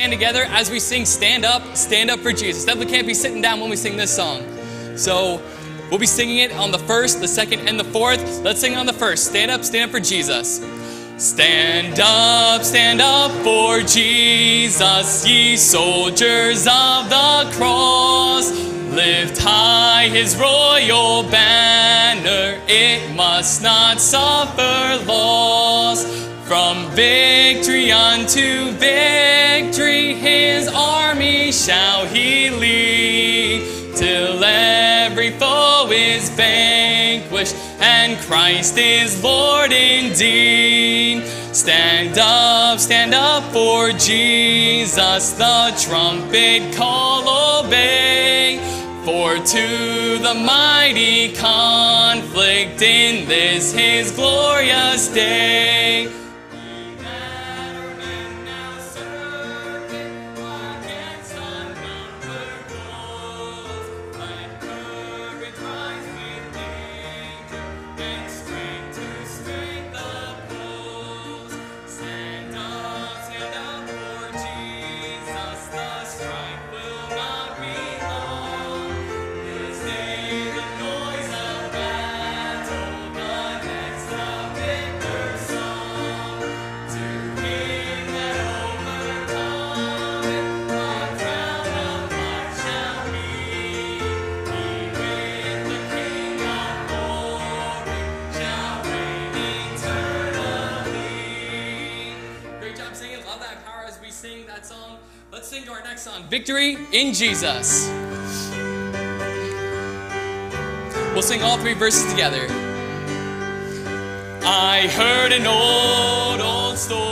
stand together as we sing Stand Up, Stand Up for Jesus. Definitely can't be sitting down when we sing this song. So we'll be singing it on the first, the second, and the fourth. Let's sing on the first. Stand up, stand up for Jesus. Stand up, stand up for Jesus, ye soldiers of the cross. Lift high his royal banner, it must not suffer loss. From victory unto victory, his army shall he lead, till every foe is vanquished, and Christ is Lord indeed. Stand up, stand up for Jesus, the trumpet call obey. For to the mighty conflict in this his glorious day. Victory in Jesus. We'll sing all three verses together. I heard an old, old story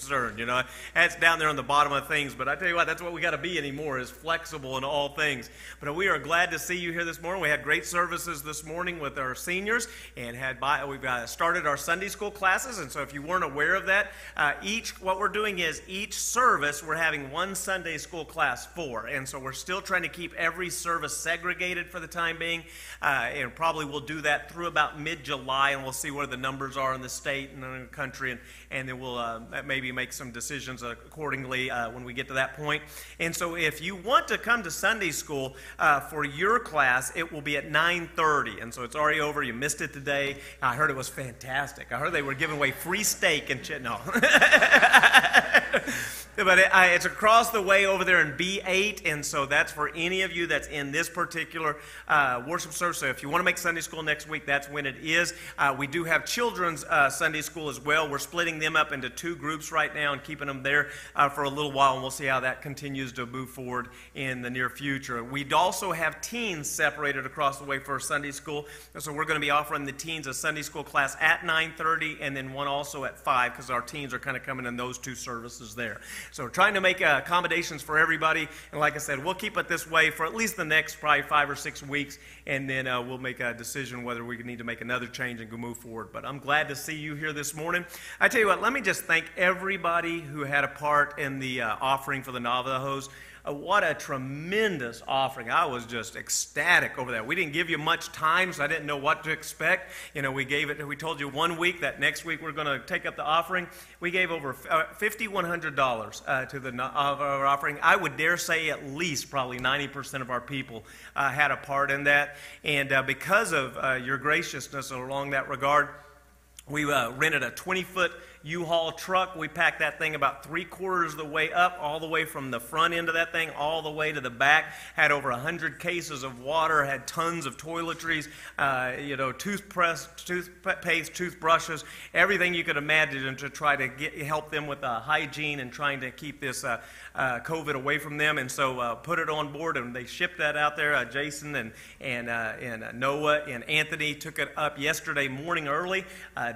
concerned. You know, that's down there on the bottom of things. But I tell you what, that's what we got to be anymore is flexible in all things. But we are glad to see you here this morning. We had great services this morning with our seniors and had by, we've uh, started our Sunday school classes. And so if you weren't aware of that, uh, each what we're doing is each service we're having one Sunday school class for. And so we're still trying to keep every service segregated for the time being, uh, and probably we'll do that through about mid-July, and we'll see where the numbers are in the state and in the country, and, and then we'll uh, maybe make some decisions accordingly uh, when we get to that point. And so, if you want to come to Sunday school uh, for your class, it will be at 9:30. And so it's already over. You missed it today. I heard it was fantastic. I heard they were giving away free steak and shit. No. but it, I, it's across the way over there in B8, and so that's for any of you that's in this particular uh, worship service. So if you want to make Sunday school next week, that's when it is. Uh, we do have children's uh, Sunday school as well. We're splitting them up into two groups right now and keeping them there uh, for a little while, and we'll see how that continues to move forward in the near future. We'd also have teens separated across the way for Sunday school, so we're going to be offering the teens a Sunday school class at 9:30, and then one also at 5, because our teens are kind of coming in those two services there. So we're trying to make uh, accommodations for everybody. And like I said, we'll keep it this way for at least the next probably five or six weeks, and then uh, we'll make a decision whether we need to make another change and move forward. But I'm glad to see you here this morning. I tell you what, let me just thank everybody who had a part in the uh, offering for the Navajos. Uh, what a tremendous offering. I was just ecstatic over that. We didn't give you much time, so I didn't know what to expect. You know, we gave it, we told you one week that next week we're going to take up the offering. We gave over uh, $5,100 uh, to the our offering. I would dare say at least probably 90% of our people uh, had a part in that. And uh, because of uh, your graciousness along that regard, we rented a 20 foot U-Haul truck. We packed that thing about three quarters of the way up, all the way from the front end of that thing all the way to the back. Had over 100 cases of water, had tons of toiletries, uh, you know, toothbrush, toothpaste, toothbrushes, everything you could imagine to try to get, help them with uh, hygiene and trying to keep this uh, uh, COVID away from them, and so uh, put it on board, and they shipped that out there. Uh, Jason and and and Noah and Anthony took it up yesterday morning early,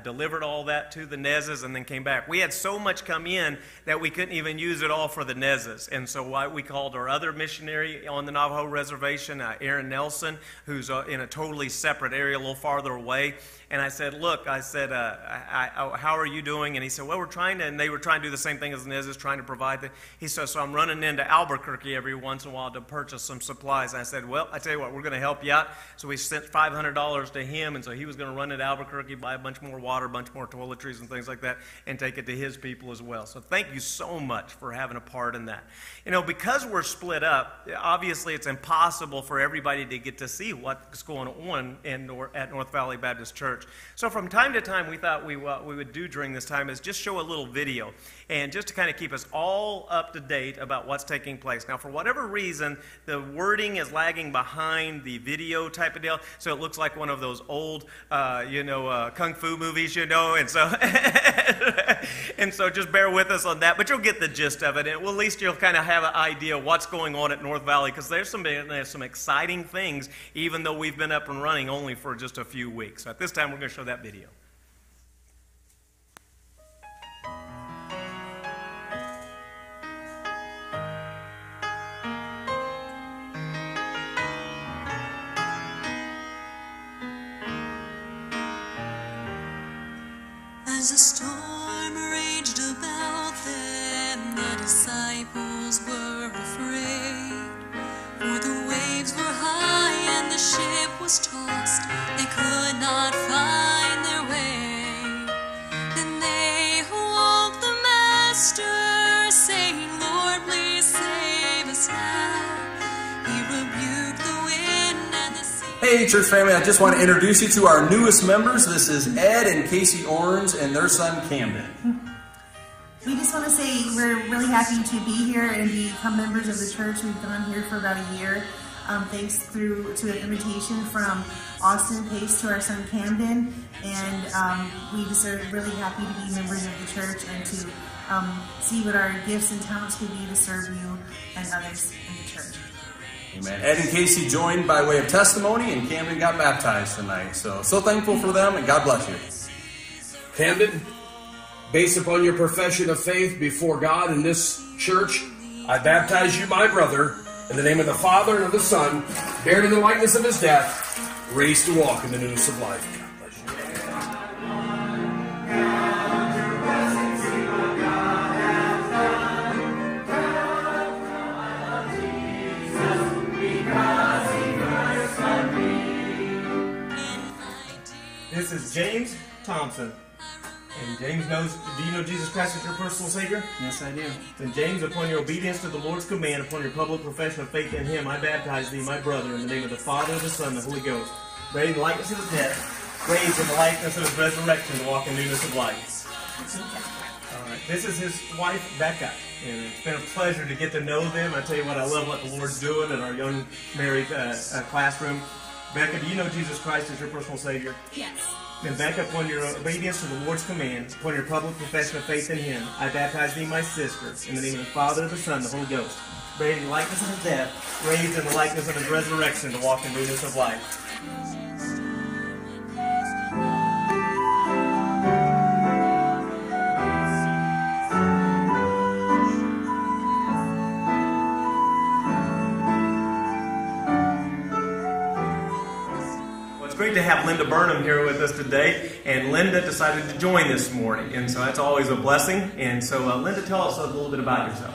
delivered all that to the Nezes, and then came back. We had so much come in that we couldn't even use it all for the Nezes, and so we called our other missionary on the Navajo reservation, Aaron Nelson, who's in a totally separate area, a little farther away. And I said, Look, I said, uh, I, I, How are you doing? And he said, Well, we're trying to, and they were trying to do the same thing as Nez is trying to provide. The, he said, So I'm running into Albuquerque every once in a while to purchase some supplies. And I said, Well, I tell you what, we're going to help you out. So we sent $500 to him, and so he was going to run into Albuquerque, buy a bunch more water, a bunch more toiletries, and things like that, and take it to his people as well. So thank you so much for having a part in that. You know, because we're split up, obviously it's impossible for everybody to get to see what's going on in, at North Valley Baptist Church. So from time to time, we thought we, what we would do during this time is just show a little video and just to kind of keep us all up to date about what's taking place. Now, for whatever reason, the wording is lagging behind the video type of deal, so it looks like one of those old, uh, you know, uh, kung fu movies, you know, and so, and so just bear with us on that, but you'll get the gist of it, and well, at least you'll kind of have an idea what's going on at North Valley, because there's some, there's some exciting things, even though we've been up and running only for just a few weeks. So at this time, we're going to show that video. Hey, church family, I just want to introduce you to our newest members. This is Ed and Casey Orns and their son Camden. We just want to say we're really happy to be here and become members of the church. We've gone here for about a year. Um, thanks through to an invitation from Austin Pace to our son Camden, and um, we just are really happy to be members of the church and to um, see what our gifts and talents could be to serve you and others in the church. Amen. Ed and Casey joined by way of testimony, and Camden got baptized tonight. So, so thankful for them, and God bless you. Camden, based upon your profession of faith before God in this church, I baptize you, my brother, in the name of the Father and of the Son, buried in the likeness of his death, raised to walk in the newness of life. This is James Thompson. And James knows, do you know Jesus Christ as your personal Savior? Yes, I do. Then James, upon your obedience to the Lord's command, upon your public profession of faith in Him, I baptize thee, my brother, in the name of the Father, the Son, and the Holy Ghost, buried in the likeness of His death, raised in the likeness of His resurrection to walk in newness of life. All right. This is his wife, Becca, and it's been a pleasure to get to know them. I tell you what, I love what the Lord's doing in our young married uh, uh, classroom. Becca, do you know Jesus Christ as your personal Savior? Yes. Then Becca upon your obedience to the Lord's command, upon your public profession of faith in Him, I baptize thee, my sister, in the name of the Father, the Son, the Holy Ghost, buried in the likeness of His death, raised in the likeness of His resurrection to walk in newness of life. Linda Burnham here with us today, and Linda decided to join this morning, and so that's always a blessing. And so, uh, Linda, tell us a little bit about yourself.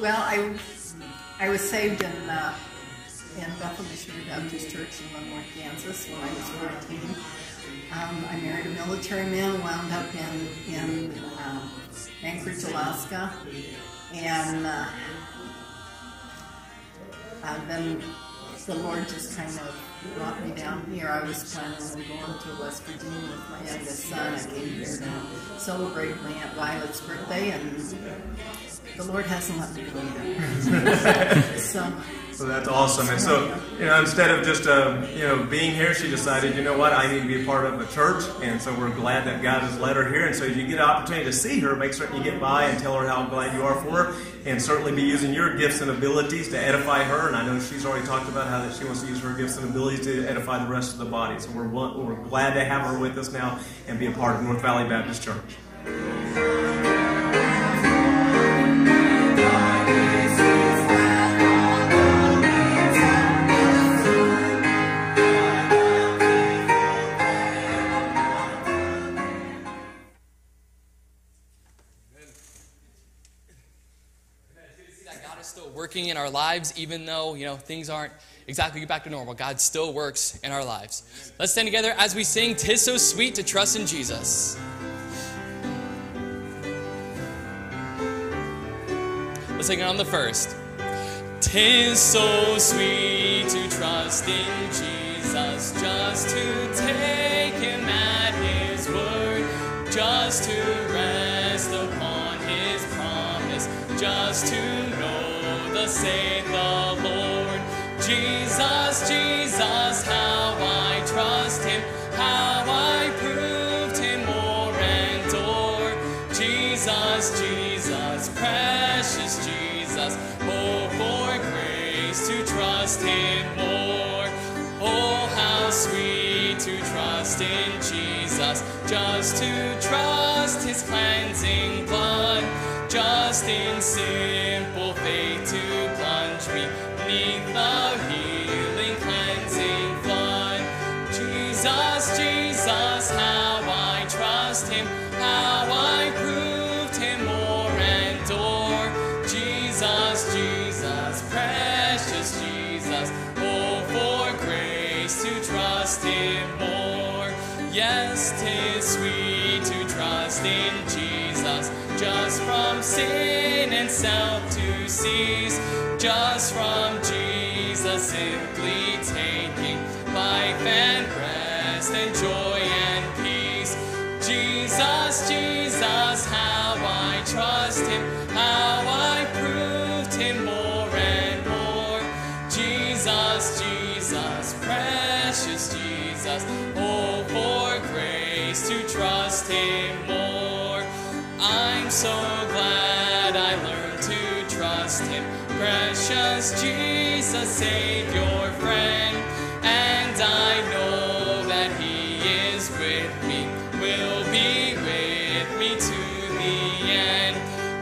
Well, I, I was saved in, uh, in Bethel Missionary Baptist Church in Leavenworth, Kansas when I was 14. Um, I married a military man, wound up in, in um, Anchorage, Alaska, and uh, then the Lord just kind of brought me down here. I was planning on going to West Virginia with my youngest son. I came here to celebrate my Aunt Violet's birthday, and the Lord hasn't let me go yet. so, So that's awesome. And so, you know, instead of just, uh, you know, being here, she decided, you know what, I need to be a part of the church. And so we're glad that God has led her here. And so if you get an opportunity to see her, make certain you get by and tell her how glad you are for her. And certainly be using your gifts and abilities to edify her. And I know she's already talked about how that she wants to use her gifts and abilities to edify the rest of the body. So we're, we're glad to have her with us now and be a part of North Valley Baptist Church. Working in our lives, even though you know things aren't exactly back to normal. God still works in our lives. Let's stand together as we sing "Tis So Sweet to Trust in Jesus." Let's sing it on the first. Tis so sweet to trust in Jesus, just to take Him at His word, just to rest upon His promise, just to the Lord. Jesus, Jesus, how I trust Him, how I proved Him more and. Jesus, Jesus, precious Jesus, oh for grace to trust Him more. Oh, how sweet to trust in Jesus, just to trust His cleansing blood, just in simple sin to cease, just Savior, friend, and I know that He is with me, will be with me to the end.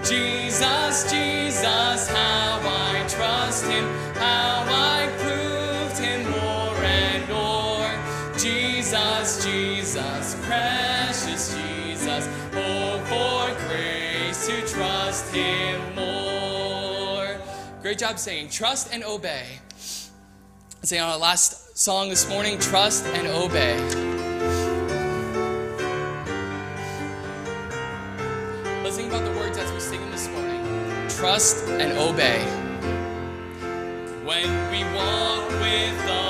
Jesus, Jesus, how I trust him, how I proved him more and more. Jesus, Jesus, precious Jesus, oh, for grace to trust him more. Great job singing. Trust and obey. Sing our last song this morning Trust and Obey. Let's think about the words as we sing them this morning. Trust and obey. When we walk with the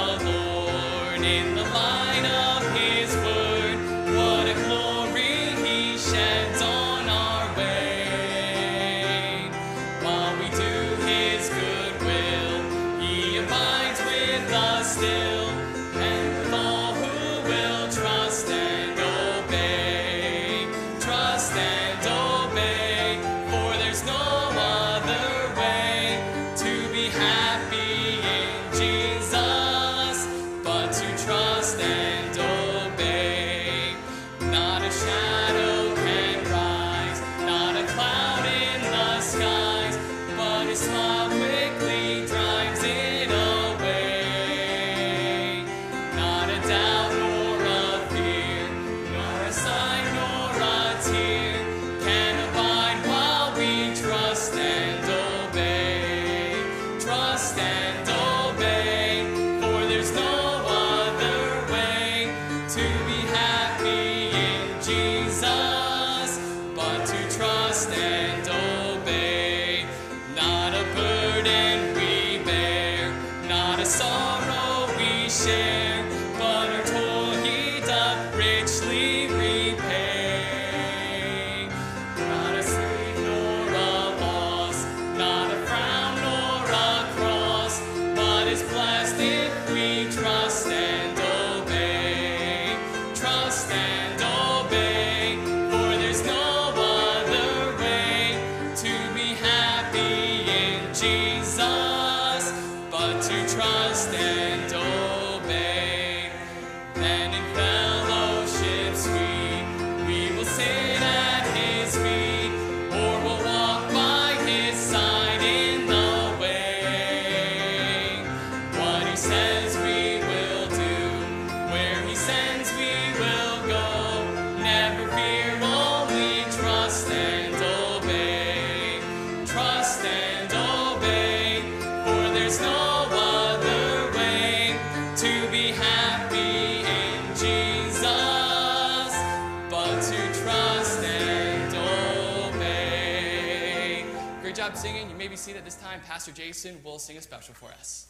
Pastor Jason will sing a special for us.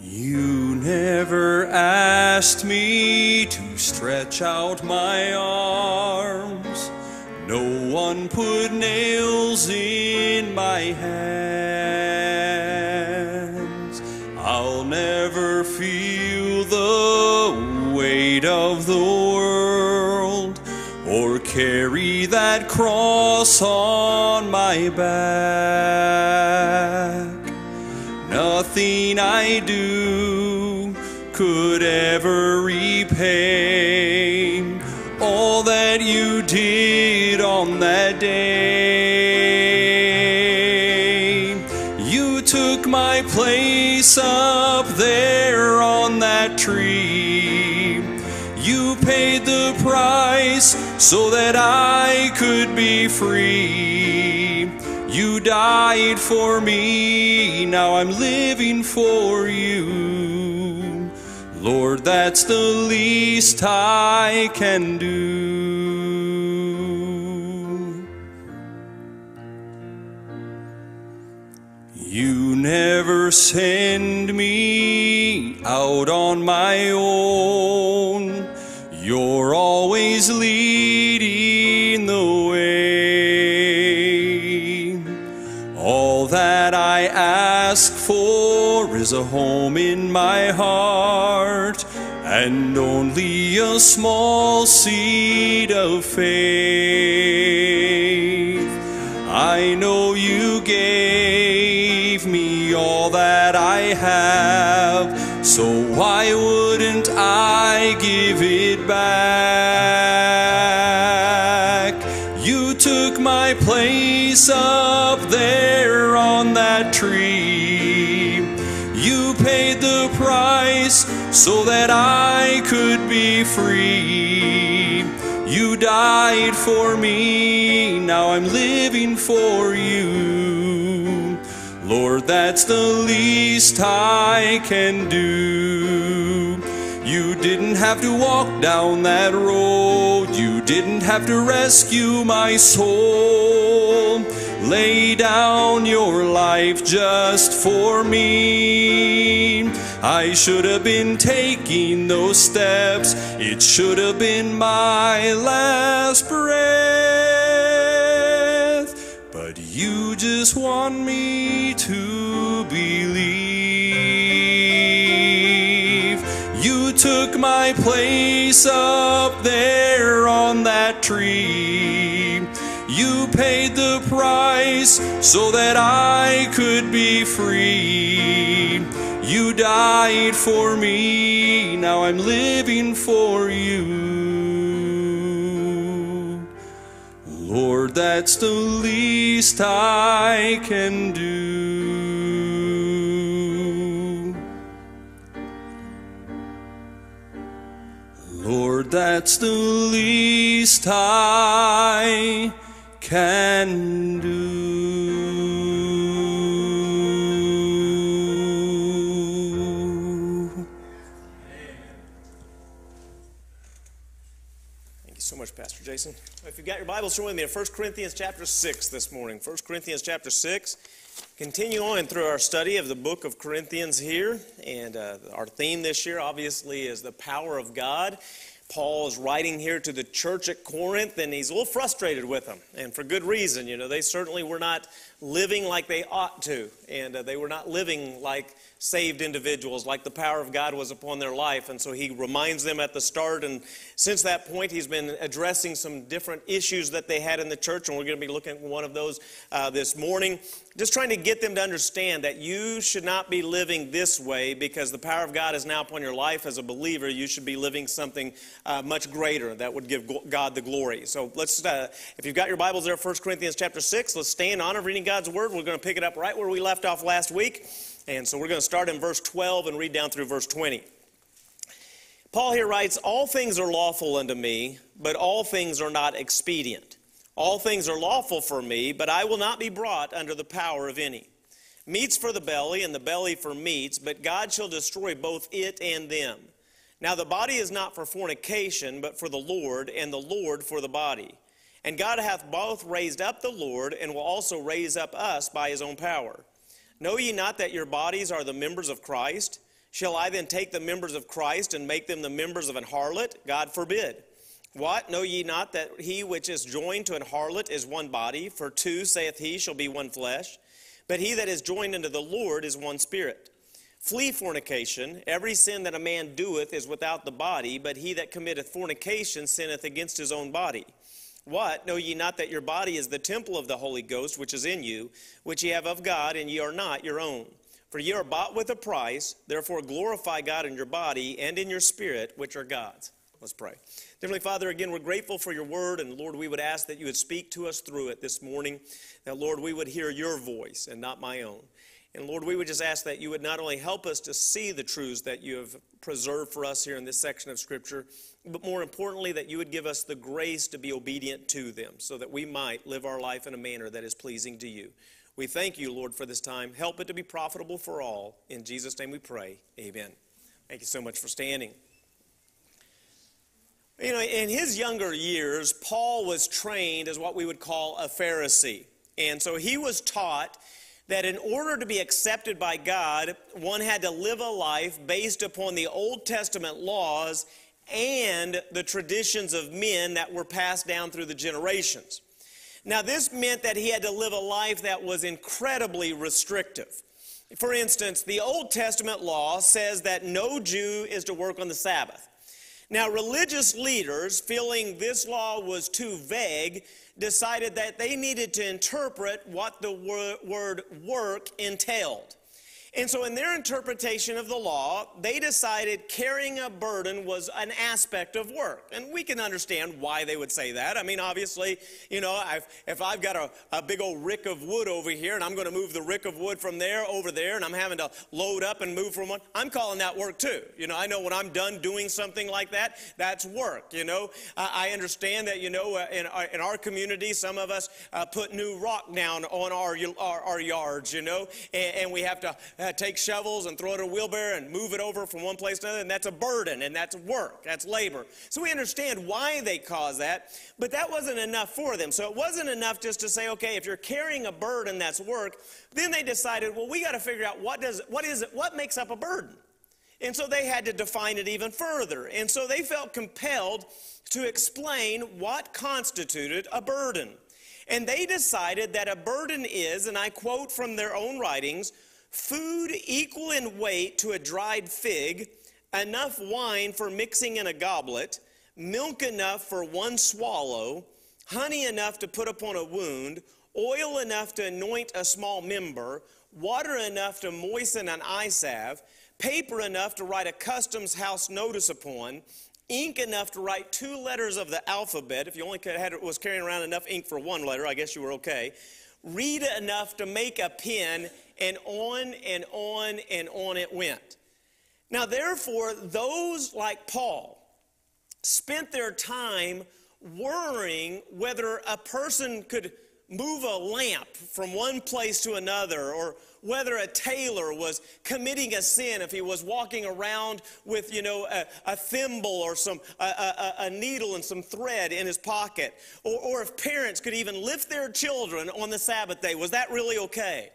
You never asked me to stretch out my arms. Cross on my back. Nothing I do could ever repay all that you did on that day. You took my place up there on that tree. You paid the price so that I could be free. You died for me, now I'm living for you. Lord, that's the least I can do. You never send me out on my own. You're always leading the way. All that I ask for is a home in my heart and only a small seed of faith. I know you gave me all that I have, so why it back? You took my place up there on that tree. You paid the price so that I could be free. You died for me, now I'm living for you. Lord, that's the least I can do. You didn't have to walk down that road, you didn't have to rescue my soul. Lay down your life just for me. I should have been taking those steps. It should have been my last breath. But you just want me to believe. You took my place up there on that tree. You paid the price so that I could be free. You died for me, now I'm living for you. Lord, that's the least I can do. That's the least I can do. Thank you so much, Pastor Jason. If you've got your Bibles, turn with me to 1 Corinthians chapter 6 this morning. 1 Corinthians chapter 6. Continue on through our study of the book of Corinthians here. And uh, our theme this year, obviously, is the power of God. Paul is writing here to the church at Corinth, and he's a little frustrated with them, and for good reason. You know, they certainly were not living like they ought to, and uh, they were not living like saved individuals, like the power of God was upon their life. And so he reminds them at the start, and since that point, he's been addressing some different issues that they had in the church, and we're going to be looking at one of those uh, this morning. Just trying to get them to understand that you should not be living this way because the power of God is now upon your life as a believer. You should be living something uh, much greater that would give God the glory. So let's, uh, if you've got your Bibles there, 1 Corinthians chapter 6, let's stand on of reading God's word. We're going to pick it up right where we left off last week. And so we're going to start in verse 12 and read down through verse 20. Paul here writes, All things are lawful unto me, but all things are not expedient. All things are lawful for me, but I will not be brought under the power of any. Meats for the belly, and the belly for meats, but God shall destroy both it and them. Now the body is not for fornication, but for the Lord, and the Lord for the body. And God hath both raised up the Lord, and will also raise up us by his own power. Know ye not that your bodies are the members of Christ? Shall I then take the members of Christ and make them the members of an harlot? God forbid. What? Know ye not that he which is joined to an harlot is one body? For two, saith he, shall be one flesh. But he that is joined unto the Lord is one spirit. Flee fornication. Every sin that a man doeth is without the body, but he that committeth fornication sinneth against his own body. What? Know ye not that your body is the temple of the Holy Ghost which is in you, which ye have of God, and ye are not your own? For ye are bought with a price, therefore glorify God in your body and in your spirit, which are God's. Let's pray. Heavenly Father, again, we're grateful for your word, and Lord, we would ask that you would speak to us through it this morning, that, Lord, we would hear your voice and not my own. And Lord, we would just ask that you would not only help us to see the truths that you have preserved for us here in this section of Scripture, but more importantly, that you would give us the grace to be obedient to them so that we might live our life in a manner that is pleasing to you. We thank you, Lord, for this time. Help it to be profitable for all. In Jesus' name we pray. Amen. Thank you so much for standing. You know, in his younger years, Paul was trained as what we would call a Pharisee. And so he was taught that in order to be accepted by God, one had to live a life based upon the Old Testament laws and the traditions of men that were passed down through the generations. Now, this meant that he had to live a life that was incredibly restrictive. For instance, the Old Testament law says that no Jew is to work on the Sabbath. Now, religious leaders, feeling this law was too vague, decided that they needed to interpret what the wor- word work entailed. And so, in their interpretation of the law, they decided carrying a burden was an aspect of work. And we can understand why they would say that. I mean, obviously, you know, I've, if I've got a, a big old rick of wood over here and I'm going to move the rick of wood from there over there and I'm having to load up and move from one, I'm calling that work too. You know, I know when I'm done doing something like that, that's work. You know, I, I understand that, you know, uh, in, our, in our community, some of us uh, put new rock down on our, our, our yards, you know, and, and we have to uh, take shovels and throw it in a wheelbarrow and move it over from one place to another, and that's a burden and that's work, that's labor. So we understand why they cause that, but that wasn't enough for them. So it wasn't enough just to say, okay, if you're carrying a burden, that's work. Then they decided, well, we got to figure out what does what is it, what makes up a burden. And so they had to define it even further. And so they felt compelled to explain what constituted a burden. And they decided that a burden is, and I quote from their own writings, food equal in weight to a dried fig, enough wine for mixing in a goblet, milk enough for one swallow, honey enough to put upon a wound, oil enough to anoint a small member, water enough to moisten an eye salve, paper enough to write a customs house notice upon, ink enough to write two letters of the alphabet. If you only had, was carrying around enough ink for one letter, I guess you were okay. Read it enough to make a pen, and on and on and on it went. Now, therefore, those like Paul spent their time worrying whether a person could move a lamp from one place to another, or whether a tailor was committing a sin if he was walking around with, you know, a, a thimble or some a, a, a, needle and some thread in his pocket, or, or if parents could even lift their children on the Sabbath day. Was that really okay?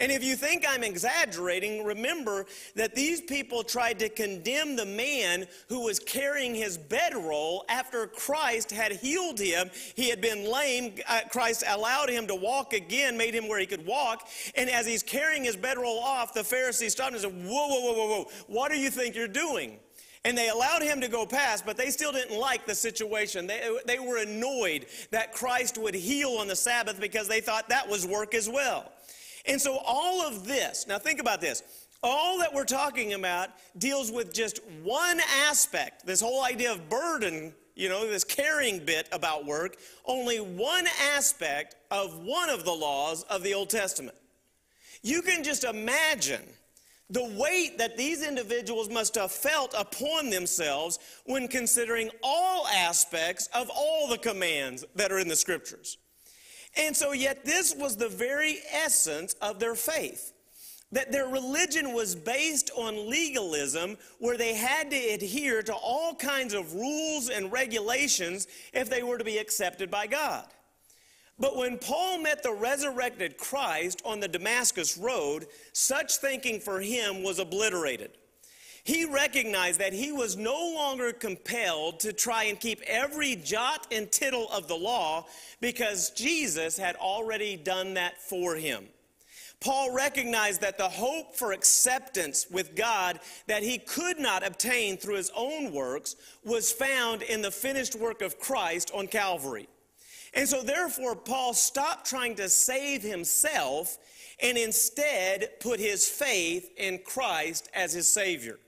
And if you think I'm exaggerating, remember that these people tried to condemn the man who was carrying his bedroll after Christ had healed him. He had been lame. Uh, Christ allowed him to walk again, made him where he could walk. And as he's carrying his bedroll off, the Pharisees stopped and said, Whoa, whoa, whoa, whoa, whoa. What do you think you're doing? And they allowed him to go past, but they still didn't like the situation. They, they were annoyed that Christ would heal on the Sabbath because they thought that was work as well. And so all of this, now think about this. All that we're talking about deals with just one aspect, this whole idea of burden, you know, this carrying bit about work, only one aspect of one of the laws of the Old Testament. You can just imagine the weight that these individuals must have felt upon themselves when considering all aspects of all the commands that are in the scriptures. And so, yet, this was the very essence of their faith. That their religion was based on legalism, where they had to adhere to all kinds of rules and regulations if they were to be accepted by God. But when Paul met the resurrected Christ on the Damascus Road, such thinking for him was obliterated. He recognized that he was no longer compelled to try and keep every jot and tittle of the law because Jesus had already done that for him. Paul recognized that the hope for acceptance with God that he could not obtain through his own works was found in the finished work of Christ on Calvary. And so, therefore, Paul stopped trying to save himself and instead put his faith in Christ as his Savior.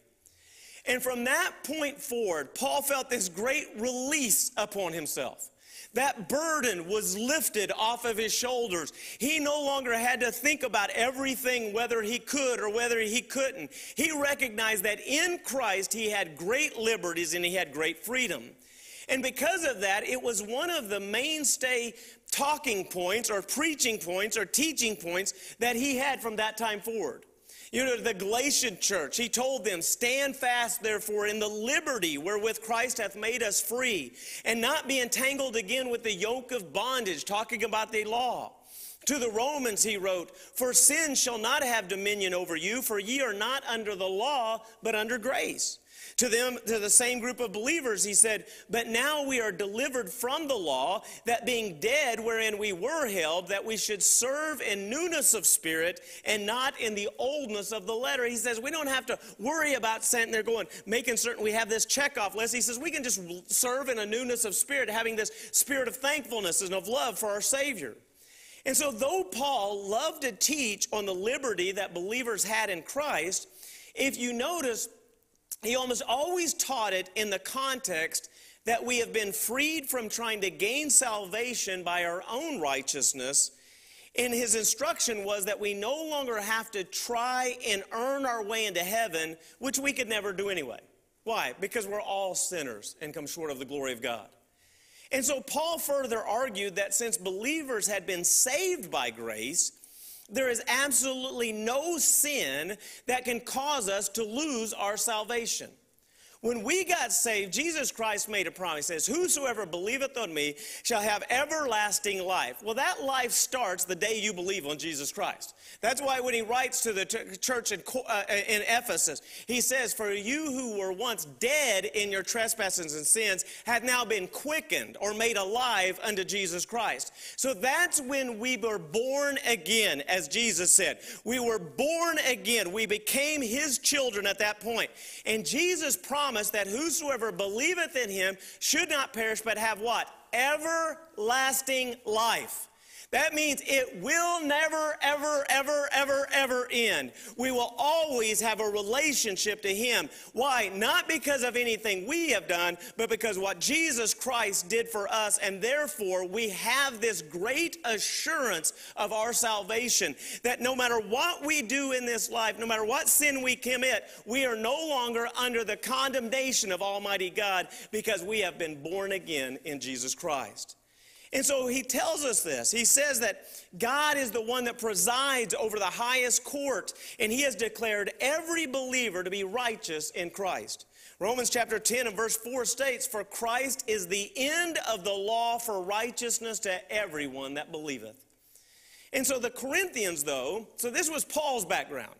And from that point forward, Paul felt this great release upon himself. That burden was lifted off of his shoulders. He no longer had to think about everything, whether he could or whether he couldn't. He recognized that in Christ he had great liberties and he had great freedom. And because of that, it was one of the mainstay talking points or preaching points or teaching points that he had from that time forward. You know, the Galatian church, he told them, Stand fast, therefore, in the liberty wherewith Christ hath made us free, and not be entangled again with the yoke of bondage, talking about the law. To the Romans, he wrote, For sin shall not have dominion over you, for ye are not under the law, but under grace. To them, to the same group of believers, he said, But now we are delivered from the law, that being dead wherein we were held, that we should serve in newness of spirit and not in the oldness of the letter. He says, We don't have to worry about sitting there going, making certain we have this check off list. He says, We can just serve in a newness of spirit, having this spirit of thankfulness and of love for our Savior. And so, though Paul loved to teach on the liberty that believers had in Christ, if you notice, he almost always taught it in the context that we have been freed from trying to gain salvation by our own righteousness. And his instruction was that we no longer have to try and earn our way into heaven, which we could never do anyway. Why? Because we're all sinners and come short of the glory of God. And so Paul further argued that since believers had been saved by grace, there is absolutely no sin that can cause us to lose our salvation. When we got saved, Jesus Christ made a promise. He says, Whosoever believeth on me shall have everlasting life. Well, that life starts the day you believe on Jesus Christ. That's why when he writes to the church in, uh, in Ephesus, he says, For you who were once dead in your trespasses and sins have now been quickened or made alive unto Jesus Christ. So that's when we were born again, as Jesus said. We were born again. We became his children at that point. And Jesus promised promise that whosoever believeth in him should not perish but have what? Everlasting life. That means it will never, ever, ever, ever, ever end. We will always have a relationship to Him. Why? Not because of anything we have done, but because what Jesus Christ did for us. And therefore, we have this great assurance of our salvation that no matter what we do in this life, no matter what sin we commit, we are no longer under the condemnation of Almighty God because we have been born again in Jesus Christ. And so he tells us this. He says that God is the one that presides over the highest court, and he has declared every believer to be righteous in Christ. Romans chapter 10 and verse 4 states, For Christ is the end of the law for righteousness to everyone that believeth. And so the Corinthians, though, so this was Paul's background.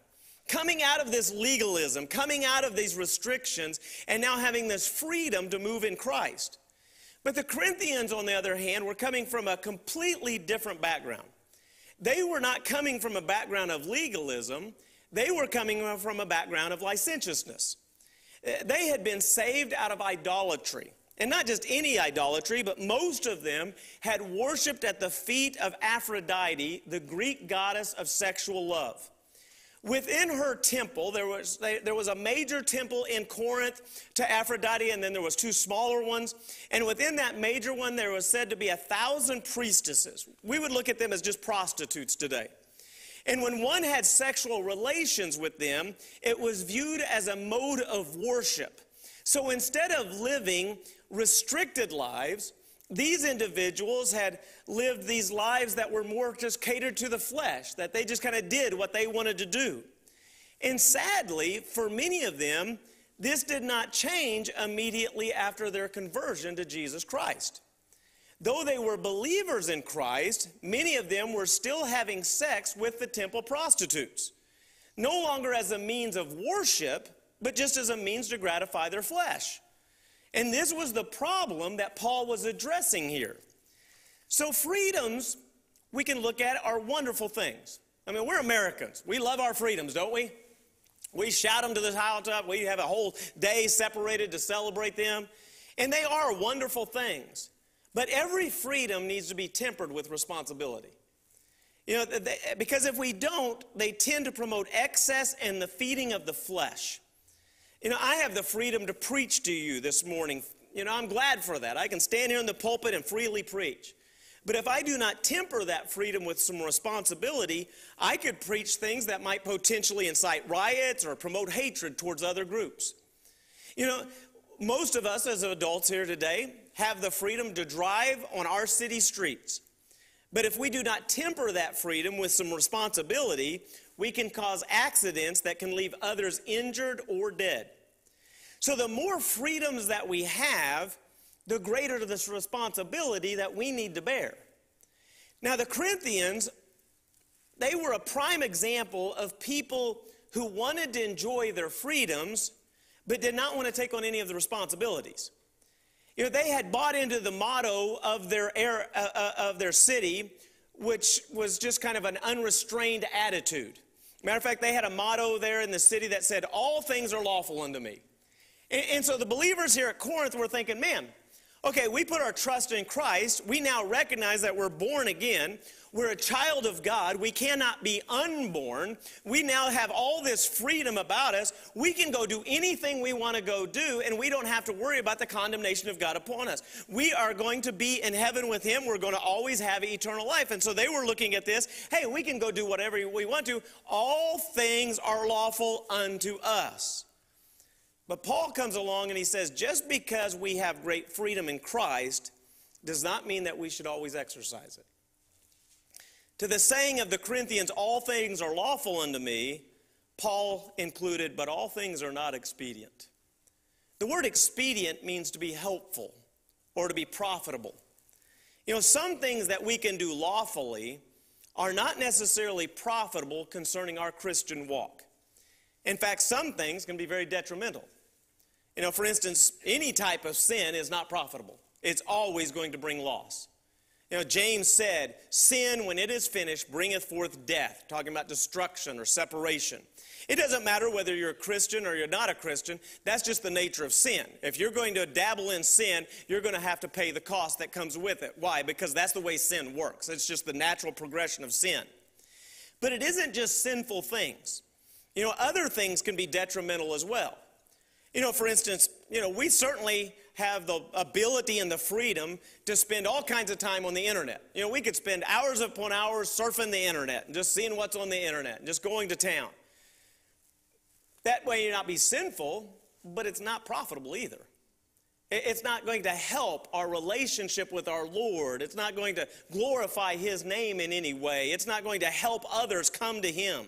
Coming out of this legalism, coming out of these restrictions, and now having this freedom to move in Christ. But the Corinthians, on the other hand, were coming from a completely different background. They were not coming from a background of legalism, they were coming from a background of licentiousness. They had been saved out of idolatry. And not just any idolatry, but most of them had worshiped at the feet of Aphrodite, the Greek goddess of sexual love. Within her temple, there was, there was a major temple in Corinth to Aphrodite, and then there was two smaller ones. And within that major one, there was said to be a thousand priestesses. We would look at them as just prostitutes today. And when one had sexual relations with them, it was viewed as a mode of worship. So instead of living restricted lives, these individuals had lived these lives that were more just catered to the flesh, that they just kind of did what they wanted to do. And sadly, for many of them, this did not change immediately after their conversion to Jesus Christ. Though they were believers in Christ, many of them were still having sex with the temple prostitutes, no longer as a means of worship, but just as a means to gratify their flesh. And this was the problem that Paul was addressing here. So, freedoms we can look at are wonderful things. I mean, we're Americans. We love our freedoms, don't we? We shout them to the hilltop. We have a whole day separated to celebrate them. And they are wonderful things. But every freedom needs to be tempered with responsibility. You know, they, because if we don't, they tend to promote excess and the feeding of the flesh. You know, I have the freedom to preach to you this morning. You know, I'm glad for that. I can stand here in the pulpit and freely preach. But if I do not temper that freedom with some responsibility, I could preach things that might potentially incite riots or promote hatred towards other groups. You know, most of us as adults here today have the freedom to drive on our city streets. But if we do not temper that freedom with some responsibility, we can cause accidents that can leave others injured or dead. So, the more freedoms that we have, the greater this responsibility that we need to bear. Now, the Corinthians, they were a prime example of people who wanted to enjoy their freedoms, but did not want to take on any of the responsibilities. You know, they had bought into the motto of their, air, uh, uh, of their city, which was just kind of an unrestrained attitude. Matter of fact, they had a motto there in the city that said, All things are lawful unto me. And, and so the believers here at Corinth were thinking, Man, okay, we put our trust in Christ. We now recognize that we're born again. We're a child of God. We cannot be unborn. We now have all this freedom about us. We can go do anything we want to go do, and we don't have to worry about the condemnation of God upon us. We are going to be in heaven with Him. We're going to always have eternal life. And so they were looking at this hey, we can go do whatever we want to. All things are lawful unto us. But Paul comes along and he says, just because we have great freedom in Christ does not mean that we should always exercise it. To the saying of the Corinthians, all things are lawful unto me, Paul included, but all things are not expedient. The word expedient means to be helpful or to be profitable. You know, some things that we can do lawfully are not necessarily profitable concerning our Christian walk. In fact, some things can be very detrimental. You know, for instance, any type of sin is not profitable, it's always going to bring loss. You know, James said, Sin, when it is finished, bringeth forth death, talking about destruction or separation. It doesn't matter whether you're a Christian or you're not a Christian, that's just the nature of sin. If you're going to dabble in sin, you're going to have to pay the cost that comes with it. Why? Because that's the way sin works, it's just the natural progression of sin. But it isn't just sinful things. You know, other things can be detrimental as well. You know, for instance, you know, we certainly have the ability and the freedom to spend all kinds of time on the internet. You know, we could spend hours upon hours surfing the internet and just seeing what's on the internet and just going to town. That way, you not be sinful, but it's not profitable either. It's not going to help our relationship with our Lord. It's not going to glorify His name in any way. It's not going to help others come to Him.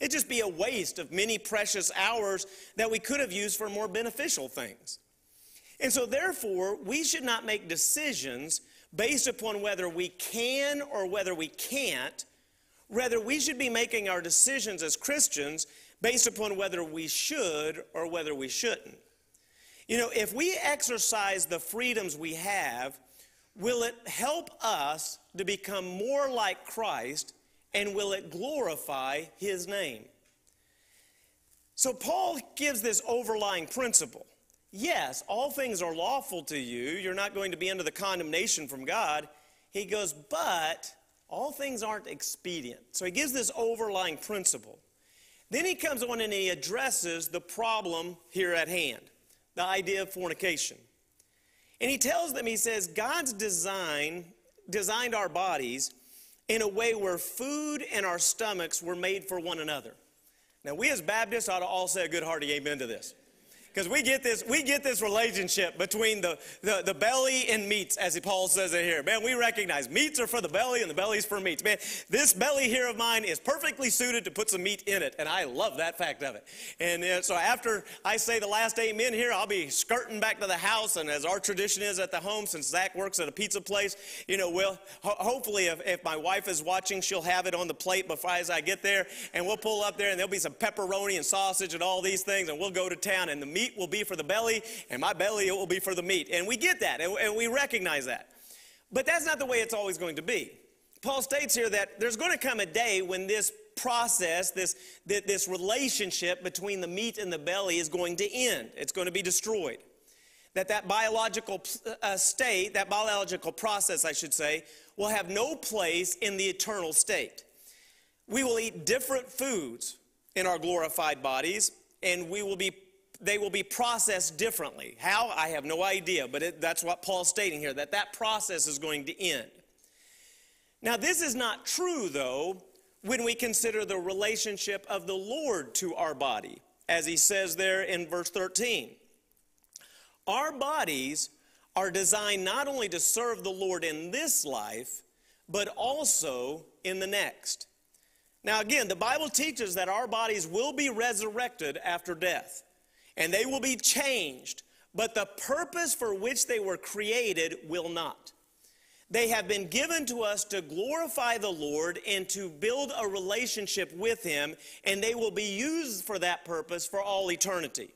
It'd just be a waste of many precious hours that we could have used for more beneficial things. And so, therefore, we should not make decisions based upon whether we can or whether we can't. Rather, we should be making our decisions as Christians based upon whether we should or whether we shouldn't. You know, if we exercise the freedoms we have, will it help us to become more like Christ and will it glorify His name? So, Paul gives this overlying principle. Yes, all things are lawful to you. You're not going to be under the condemnation from God. He goes, but all things aren't expedient. So he gives this overlying principle. Then he comes on and he addresses the problem here at hand the idea of fornication. And he tells them, he says, God's design designed our bodies in a way where food and our stomachs were made for one another. Now, we as Baptists ought to all say a good hearty amen to this because we get this we get this relationship between the, the, the, belly and meats as paul says it here. Man we recognize meats are for the belly and the belly's for meats. Man this belly here of mine is perfectly suited to put some meat in it and i love that fact of it. And uh, so after i say the last amen here i'll be skirting back to the house and as our tradition is at the home since zach works at a pizza place you know we'll ho- hopefully if, if my wife is watching she'll have it on the plate before as i get there and we'll pull up there and there'll be some pepperoni and sausage and all these things and we'll go to town and the meat meat will be for the belly, and my belly, it will be for the meat. And we get that, and, and we recognize that. But that's not the way it's always going to be. Paul states here that there's going to come a day when this process, this, this relationship between the meat and the belly is going to end. It's going to be destroyed. That that biological uh, state, that biological process, I should say, will have no place in the eternal state. We will eat different foods in our glorified bodies, and we will be they will be processed differently. How? I have no idea, but it, that's what Paul's stating here, that that process is going to end. Now, this is not true, though, when we consider the relationship of the Lord to our body, as he says there in verse 13. Our bodies are designed not only to serve the Lord in this life, but also in the next. Now, again, the Bible teaches that our bodies will be resurrected after death and they will be changed, but the purpose for which they were created will not. They have been given to us to glorify the Lord and to build a relationship with Him, and they will be used for that purpose for all eternity.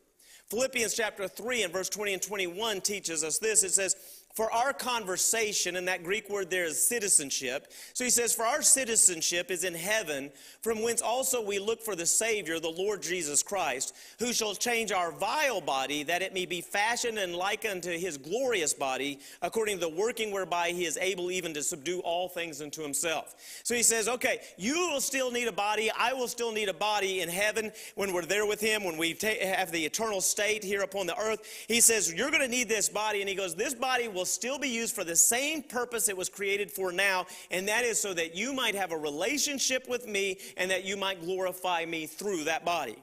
Philippians chapter 3 and verse 20 and 21 teaches us this. It says, for our conversation, and that Greek word there is citizenship. So he says, For our citizenship is in heaven, from whence also we look for the Savior, the Lord Jesus Christ, who shall change our vile body, that it may be fashioned and like unto his glorious body, according to the working whereby he is able even to subdue all things unto himself. So he says, Okay, you will still need a body. I will still need a body in heaven when we're there with him, when we have the eternal state here upon the earth. He says, You're going to need this body. And he goes, This body will still be used for the same purpose it was created for now, and that is so that you might have a relationship with me and that you might glorify me through that body.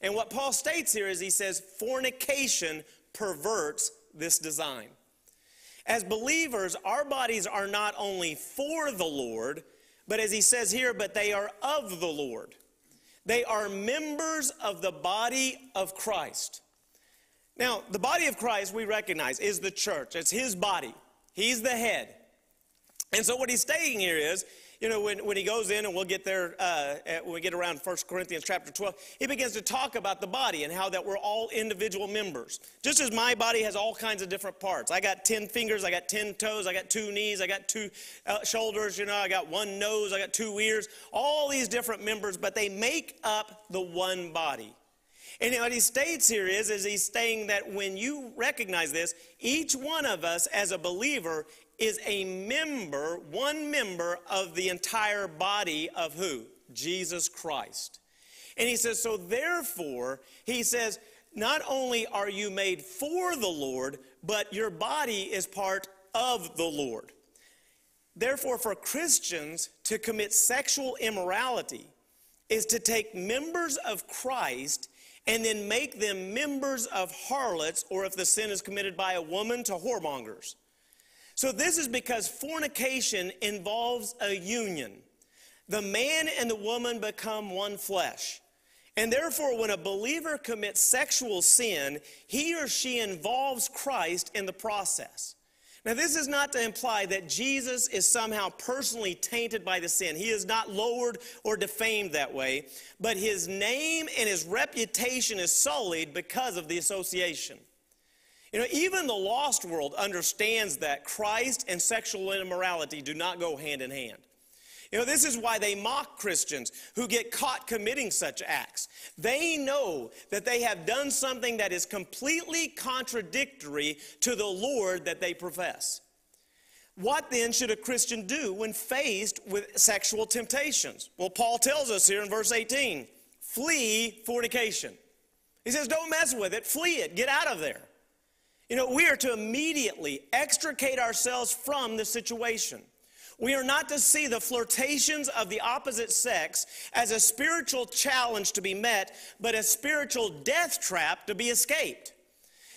And what Paul states here is he says, fornication perverts this design. As believers, our bodies are not only for the Lord, but as he says here, but they are of the Lord. They are members of the body of Christ. Now, the body of Christ we recognize is the church. It's his body. He's the head. And so what he's saying here is, you know, when, when he goes in, and we'll get there uh, when we get around 1 Corinthians chapter 12, he begins to talk about the body and how that we're all individual members. Just as my body has all kinds of different parts. I got 10 fingers, I got 10 toes, I got two knees, I got two uh, shoulders, you know, I got one nose, I got two ears, all these different members, but they make up the one body. And what he states here is, is he's saying that when you recognize this, each one of us as a believer is a member, one member of the entire body of who? Jesus Christ. And he says, so therefore, he says, not only are you made for the Lord, but your body is part of the Lord. Therefore, for Christians to commit sexual immorality is to take members of Christ and then make them members of harlots, or if the sin is committed by a woman, to whoremongers. So, this is because fornication involves a union. The man and the woman become one flesh. And therefore, when a believer commits sexual sin, he or she involves Christ in the process. Now, this is not to imply that Jesus is somehow personally tainted by the sin. He is not lowered or defamed that way, but his name and his reputation is sullied because of the association. You know, even the lost world understands that Christ and sexual immorality do not go hand in hand. You know, this is why they mock Christians who get caught committing such acts. They know that they have done something that is completely contradictory to the Lord that they profess. What then should a Christian do when faced with sexual temptations? Well, Paul tells us here in verse 18 flee fornication. He says, don't mess with it, flee it, get out of there. You know, we are to immediately extricate ourselves from the situation. We are not to see the flirtations of the opposite sex as a spiritual challenge to be met, but a spiritual death trap to be escaped.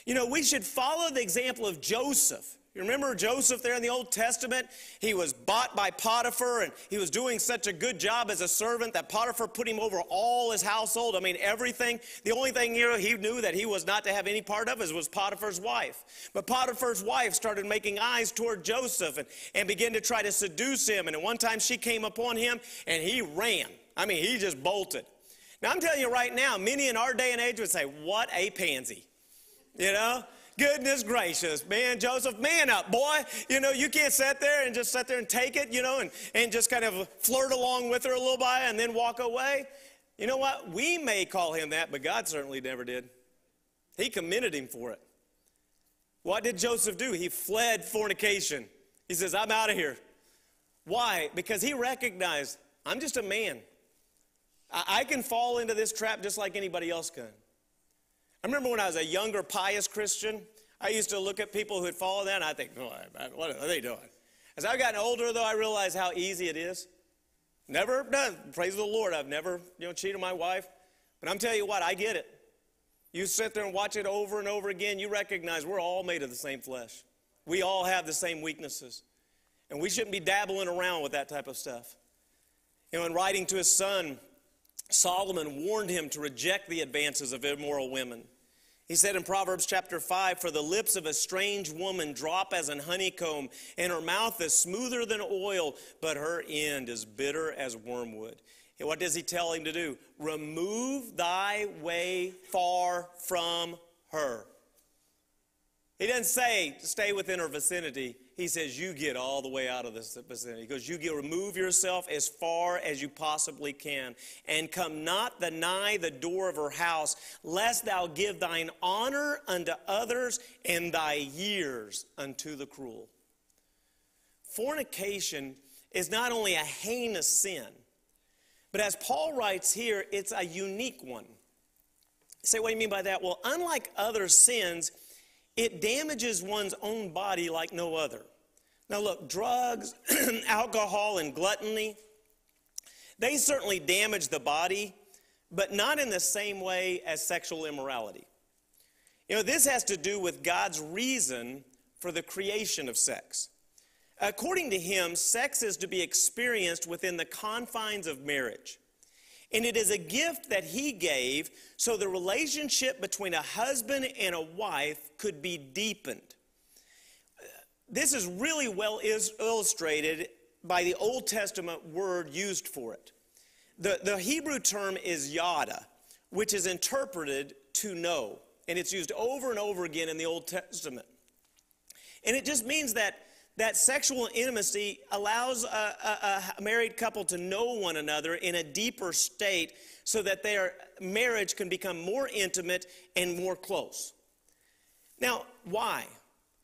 You know, we should follow the example of Joseph. You remember Joseph there in the Old Testament? He was bought by Potiphar and he was doing such a good job as a servant that Potiphar put him over all his household. I mean, everything. The only thing you know, he knew that he was not to have any part of was Potiphar's wife. But Potiphar's wife started making eyes toward Joseph and, and began to try to seduce him. And at one time she came upon him and he ran. I mean, he just bolted. Now, I'm telling you right now, many in our day and age would say, What a pansy. You know? Goodness gracious, man, Joseph, man up, boy. You know, you can't sit there and just sit there and take it, you know, and, and just kind of flirt along with her a little bit and then walk away. You know what? We may call him that, but God certainly never did. He commended him for it. What did Joseph do? He fled fornication. He says, I'm out of here. Why? Because he recognized, I'm just a man. I, I can fall into this trap just like anybody else can. I remember when I was a younger, pious Christian, I used to look at people who had fallen down, and I think, what are they doing? As I've gotten older, though, I realize how easy it is. Never done. Praise the Lord, I've never, you know, cheated my wife. But I'm telling you what, I get it. You sit there and watch it over and over again, you recognize we're all made of the same flesh. We all have the same weaknesses. And we shouldn't be dabbling around with that type of stuff. You know, in writing to his son, Solomon warned him to reject the advances of immoral women. He said in Proverbs chapter 5 For the lips of a strange woman drop as an honeycomb, and her mouth is smoother than oil, but her end is bitter as wormwood. And what does he tell him to do? Remove thy way far from her. He doesn't say stay within her vicinity. He says you get all the way out of this vicinity. Because you get remove yourself as far as you possibly can, and come not the nigh the door of her house, lest thou give thine honor unto others and thy years unto the cruel. Fornication is not only a heinous sin, but as Paul writes here, it's a unique one. Say, what do you mean by that? Well, unlike other sins, it damages one's own body like no other. Now, look, drugs, alcohol, and gluttony, they certainly damage the body, but not in the same way as sexual immorality. You know, this has to do with God's reason for the creation of sex. According to him, sex is to be experienced within the confines of marriage. And it is a gift that he gave so the relationship between a husband and a wife could be deepened. This is really well is illustrated by the Old Testament word used for it. The, the Hebrew term is yada, which is interpreted to know. And it's used over and over again in the Old Testament. And it just means that that sexual intimacy allows a, a, a, married couple to know one another in a deeper state so that their marriage can become more intimate and more close. Now, why?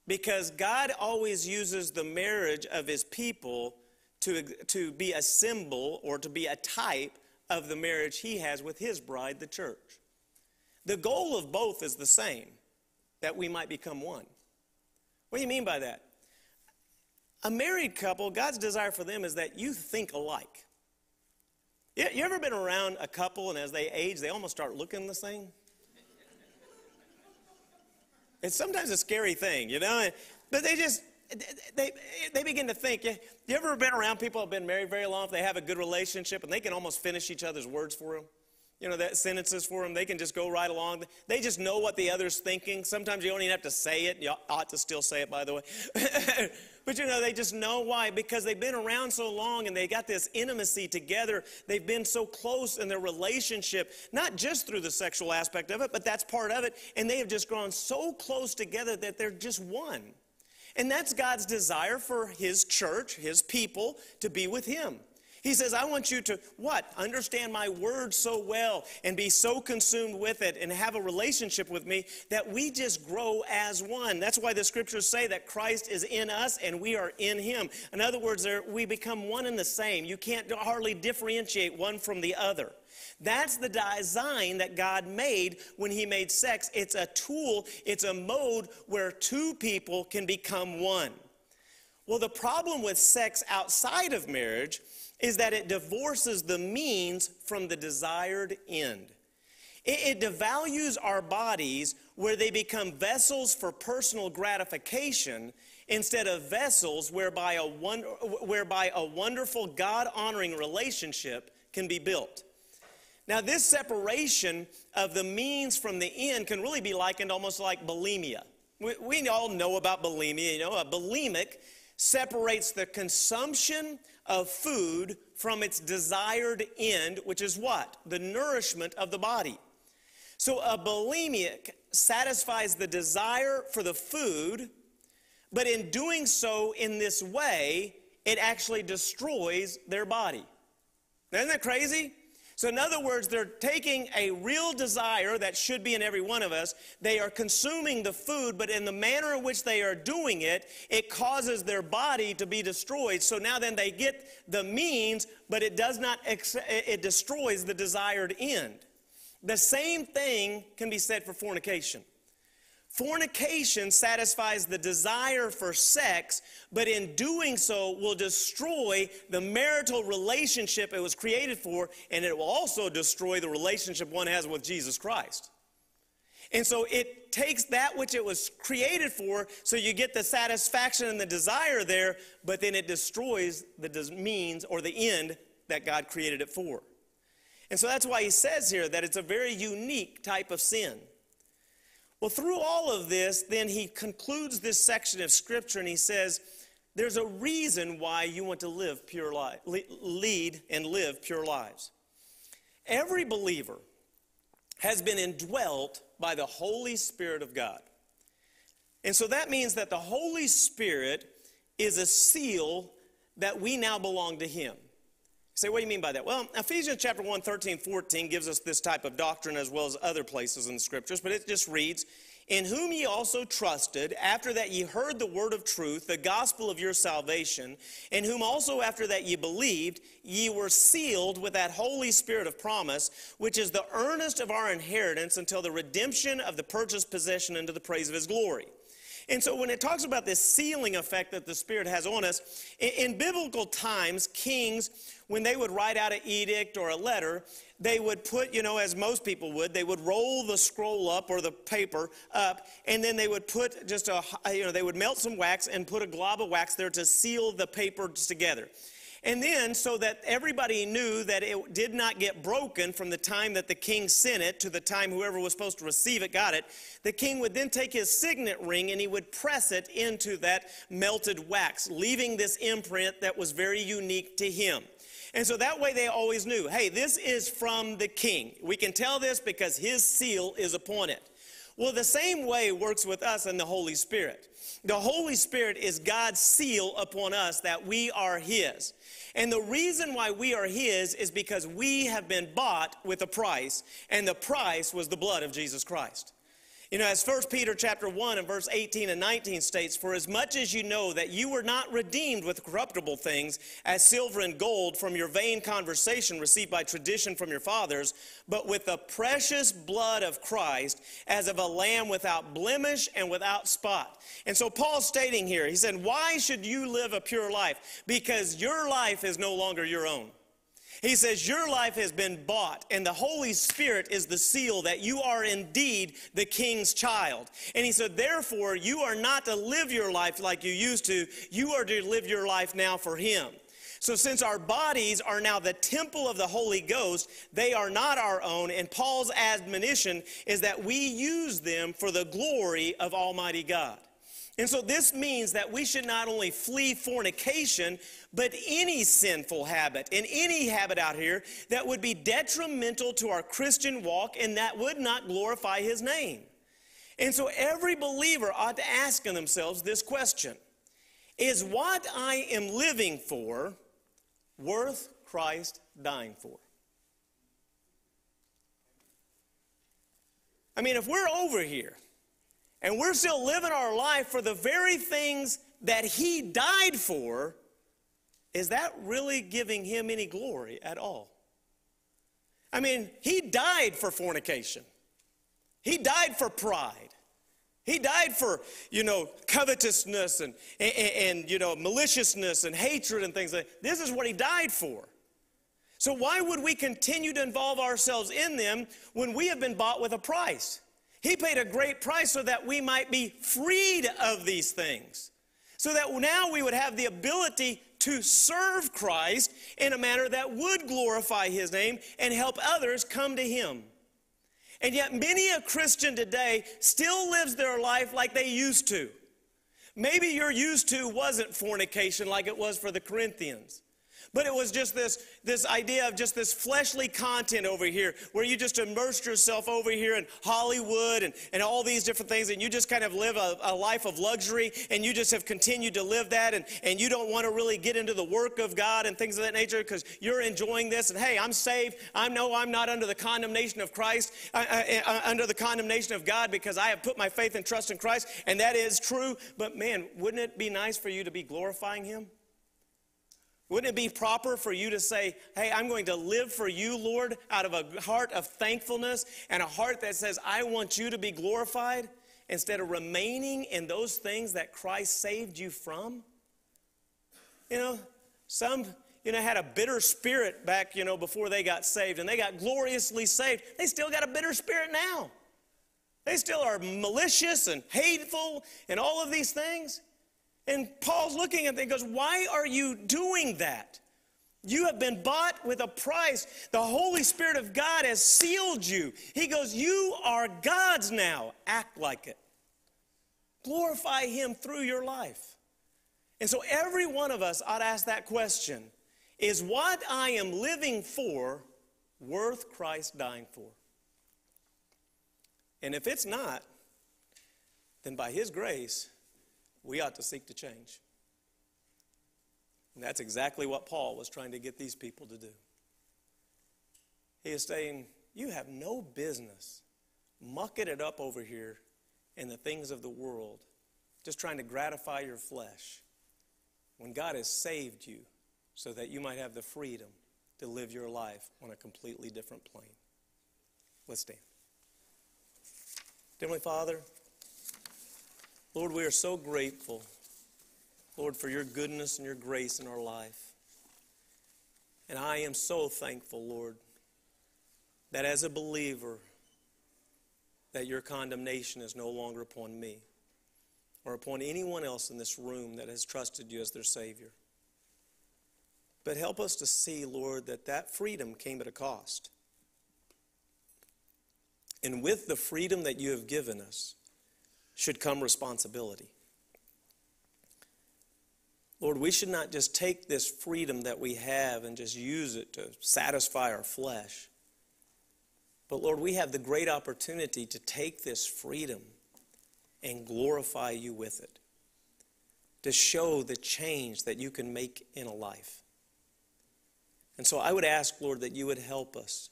Because God always uses the marriage of his people to, to be a symbol or to be a type of the marriage he has with his bride, the church. The goal of both is the same that we might become one. What do you mean by that? A married couple, God's desire for them is that you think alike. You, you ever been around a couple and as they age, they almost start looking the same? It's sometimes a scary thing, you know? But they just, they, they begin to think. You, ever been around people who have been married very long, if they have a good relationship and they can almost finish each other's words for them? you know, that sentences for them. They can just go right along. They just know what the other's thinking. Sometimes you don't even have to say it. You ought to still say it, by the way. but you know, they just know why because they've been around so long and they got this intimacy together. They've been so close in their relationship, not just through the sexual aspect of it, but that's part of it. And they have just grown so close together that they're just one. And that's God's desire for His church, His people, to be with Him. He says, I want you to what? Understand my word so well and be so consumed with it and have a relationship with me that we just grow as one. That's why the scriptures say that Christ is in us and we are in him. In other words, we become one and the same. You can't hardly differentiate one from the other. That's the design that God made when He made sex. It's a tool, it's a mode where two people can become one. Well, the problem with sex outside of marriage is that it divorces the means from the desired end. It, it devalues our bodies where they become vessels for personal gratification instead of vessels whereby a, wonder, whereby a wonderful God honoring relationship can be built. Now, this separation of the means from the end can really be likened almost like bulimia. We, we all know about bulimia. You know, a bulimic separates the consumption of food from its desired end, which is what? The nourishment of the body. So a bulimic satisfies the desire for the food, but in doing so in this way, it actually destroys their body. Isn't that crazy? So, in other words, they're taking a real desire that should be in every one of us. They are consuming the food, but in the manner in which they are doing it, it causes their body to be destroyed. So now then they get the means, but it does not, it destroys the desired end. The same thing can be said for fornication. Fornication satisfies the desire for sex, but in doing so will destroy the marital relationship it was created for, and it will also destroy the relationship one has with Jesus Christ. And so it takes that which it was created for, so you get the satisfaction and the desire there, but then it destroys the means or the end that God created it for. And so that's why he says here that it's a very unique type of sin. Well, through all of this, then he concludes this section of scripture and he says, There's a reason why you want to live pure life, lead and live pure lives. Every believer has been indwelt by the Holy Spirit of God. And so that means that the Holy Spirit is a seal that we now belong to Him. Say, what do you mean by that? Well, Ephesians chapter 1, 13, 14 gives us this type of doctrine as well as other places in the scriptures, but it just reads, In whom ye also trusted, after that ye heard the word of truth, the gospel of your salvation, in whom also after that ye believed, ye were sealed with that Holy Spirit of promise, which is the earnest of our inheritance until the redemption of the purchased possession unto the praise of his glory. And so when it talks about this sealing effect that the Spirit has on us, in, in, biblical times, kings, when they would write out an edict or a letter, they would put, you know, as most people would, they would roll the scroll up or the paper up, and then they would put just a, you know, they would melt some wax and put a glob of wax there to seal the papers together. And then, so that everybody knew that it did not get broken from the time that the king sent it to the time whoever was supposed to receive it got it, the king would then take his signet ring and he would press it into that melted wax, leaving this imprint that was very unique to him. And so that way they always knew hey, this is from the king. We can tell this because his seal is upon it. Well, the same way works with us and the Holy Spirit. The Holy Spirit is God's seal upon us that we are His. And the reason why we are His is because we have been bought with a price, and the price was the blood of Jesus Christ. You know, as 1 Peter chapter 1 and verse 18 and 19 states, For as much as you know that you were not redeemed with corruptible things, as silver and gold from your vain conversation received by tradition from your fathers, but with the precious blood of Christ, as of a lamb without blemish and without spot. And so Paul's stating here, he said, Why should you live a pure life? Because your life is no longer your own. He says, Your life has been bought, and the Holy Spirit is the seal that you are indeed the king's child. And he said, Therefore, you are not to live your life like you used to, you are to live your life now for him. So, since our bodies are now the temple of the Holy Ghost, they are not our own. And Paul's admonition is that we use them for the glory of Almighty God. And so this means that we should not only flee fornication, but any sinful habit and any habit out here that would be detrimental to our Christian walk and that would not glorify His name. And so every believer ought to ask themselves this question Is what I am living for worth Christ dying for? I mean, if we're over here, and we're still living our life for the very things that He died for, is that really giving Him any glory at all? I mean, He died for fornication, He died for pride. He died for, you know, covetousness and, and, and, you know, maliciousness and hatred and things like that. This is what he died for. So why would we continue to involve ourselves in them when we have been bought with a price? He paid a great price so that we might be freed of these things. So that now we would have the ability to serve Christ in a manner that would glorify His name and help others come to Him. And yet, many a Christian today still lives their life like they used to. Maybe your used to wasn't fornication like it was for the Corinthians. But it was just this, this idea of just this fleshly content over here where you just immersed yourself over here in Hollywood and, and all these different things and you just kind of live a, a life of luxury and you just have continued to live that and, and you don't want to really get into the work of God and things of that nature because you're enjoying this and hey, I'm saved. I know I'm not under the condemnation of Christ, uh, uh, uh, under the condemnation of God because I have put my faith and trust in Christ and that is true. But man, wouldn't it be nice for you to be glorifying Him? Wouldn't it be proper for you to say, Hey, I'm going to live for you, Lord, out of a heart of thankfulness and a heart that says, I want you to be glorified, instead of remaining in those things that Christ saved you from? You know, some, you know, had a bitter spirit back, you know, before they got saved and they got gloriously saved. They still got a bitter spirit now. They still are malicious and hateful and all of these things. And Paul's looking at them and goes, Why are you doing that? You have been bought with a price. The Holy Spirit of God has sealed you. He goes, You are God's now. Act like it. Glorify Him through your life. And so every one of us ought to ask that question Is what I am living for worth Christ dying for? And if it's not, then by His grace, we ought to seek to change. And that's exactly what Paul was trying to get these people to do. He is saying, You have no business mucking it up over here in the things of the world, just trying to gratify your flesh, when God has saved you so that you might have the freedom to live your life on a completely different plane. Let's stand. Heavenly Father, Lord, we are so grateful, Lord, for your goodness and your grace in our life. And I am so thankful, Lord, that as a believer, that your condemnation is no longer upon me or upon anyone else in this room that has trusted you as their Savior. But help us to see, Lord, that that freedom came at a cost. And with the freedom that you have given us should come responsibility. Lord, we should not just take this freedom that we have and just use it to satisfy our flesh. But Lord, we have the great opportunity to take this freedom and glorify you with it, to show the change that you can make in a life. And so I would ask, Lord, that you would help us,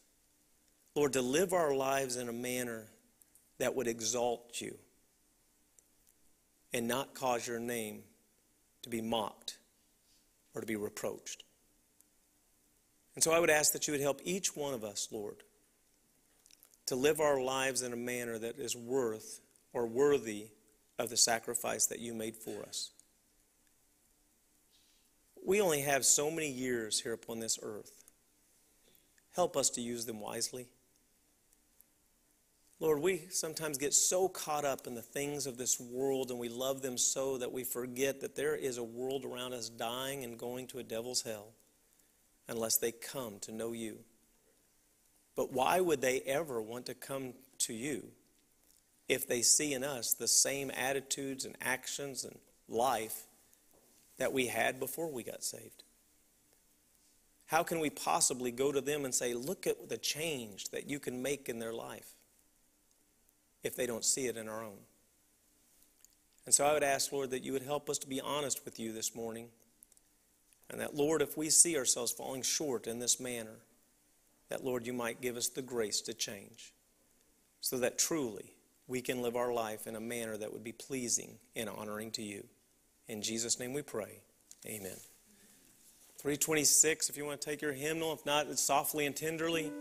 Lord, to live our lives in a manner that would exalt you and not cause your name to be mocked or to be reproached. And so I would ask that you would help each one of us, Lord, to live our lives in a manner that is worth or worthy of the sacrifice that you made for us. We only have so many years here upon this earth. Help us to use them wisely. Lord, we sometimes get so caught up in the things of this world and we love them so that we forget that there is a world around us dying and going to a devil's hell unless they come to know you. But why would they ever want to come to you if they see in us the same attitudes and actions and life that we had before we got saved? How can we possibly go to them and say, Look at the change that you can make in their life? If they don't see it in our own. And so I would ask, Lord, that you would help us to be honest with you this morning. And that, Lord, if we see ourselves falling short in this manner, that, Lord, you might give us the grace to change so that truly we can live our life in a manner that would be pleasing and honoring to you. In Jesus' name we pray. Amen. 326, if you want to take your hymnal, if not, it's softly and tenderly.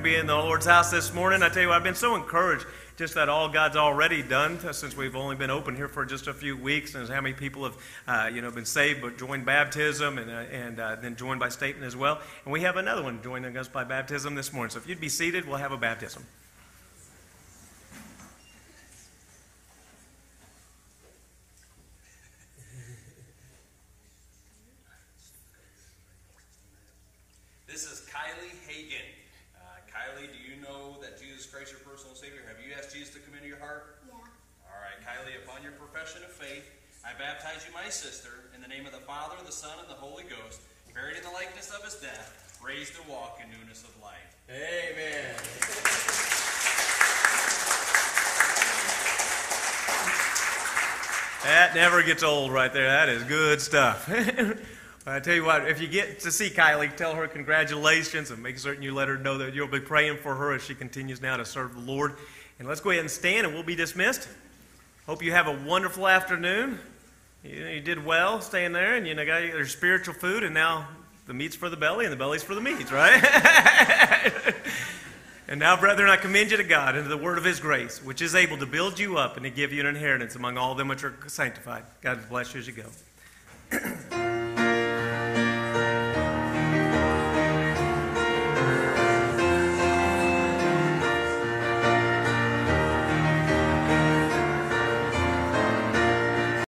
To be in the Lord's house this morning. I tell you what, I've been so encouraged just that all God's already done since we've only been open here for just a few weeks, and how many people have, uh, you know, been saved but joined baptism and, uh, and uh, then joined by statement as well. And we have another one joining us by baptism this morning. So if you'd be seated, we'll have a baptism. This is Kylie Hagen. Uh, Kylie, do you know that Jesus Christ is your personal Savior? Have you asked Jesus to come into your heart? Yeah. All right, Kylie, upon your profession of faith, I baptize you, my sister, in the name of the Father, the Son, and the Holy Ghost, buried in the likeness of his death, raised to walk in newness of life. Amen. That never gets old right there. That is good stuff. I tell you what, if you get to see Kylie, tell her congratulations and make certain you let her know that you'll be praying for her as she continues now to serve the Lord. And let's go ahead and stand and we'll be dismissed. Hope you have a wonderful afternoon. You, you did well staying there and you know, got your spiritual food, and now the meat's for the belly and the belly's for the meat, right? And now, brethren, I commend you to God and to the word of his grace, which is able to build you up and to give you an inheritance among all them which are sanctified. God bless you as you go.